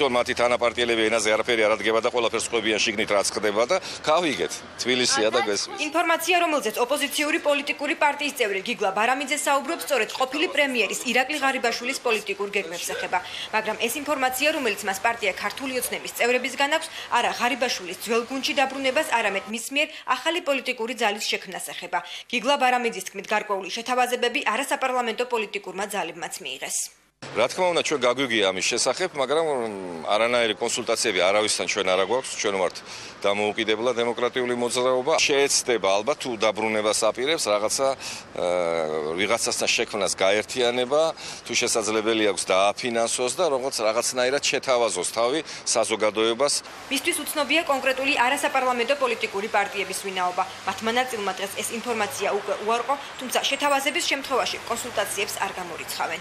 თვითონ მათი თანაპარტიელები ენაზე არაფერი არ ადგება და ყველაფერს ყვებიან შიგნით რაც ხდება და გავიგეთ თბილისია და გესმის. ინფორმაცია რომელზეც ოპოზიციური პოლიტიკური პარტიის წევრი გიგლა ბარამიძე საუბრობს სწორედ ყოფილი პრემიერის ირაკლი ღარიბაშვილის პოლიტიკურ გეგმებს ეხება. მაგრამ ეს ინფორმაცია რომელიც მას პარტია ქართული ოცნების წევრებისგან აქვს არა ღარიბაშვილის ძველ გუნდში დაბრუნებას არამედ მის მიერ ახალი პოლიტიკური ძალის შექმნას ეხება. გიგლა ბარამიძის თქმით გარკვეული შეთავაზებები არასაპარლამენტო პოლიტიკურმა ძალებმაც მიიღეს რა თქმა უნდა ჩვენ გაგვიგია ამის შესახებ, მაგრამ არანაირი კონსულტაციები არავისთან ჩვენ არ აგვაქვს, ჩვენ ვართ დამოუკიდებლად დემოკრატიული მოძრაობა. შეეცდება ალბათ თუ დაბრუნებას აპირებს რაღაცა ვიღაცასთან შექმნას გაერთიანება, თუ შესაძლებელი აქვს დააფინანსოს და როგორც რაღაცნაირად შეთავაზოს თავი საზოგადოებას. მისთვის უცნობია კონკრეტული არასაპარლამენტო პოლიტიკური პარტიების ვინაობა. მათ მონაწილმა დღეს ეს ინფორმაცია უკვე უარყო, თუმცა შეთავაზების შემთხვევაში კონსულტაციებს არ გამორიცხავენ.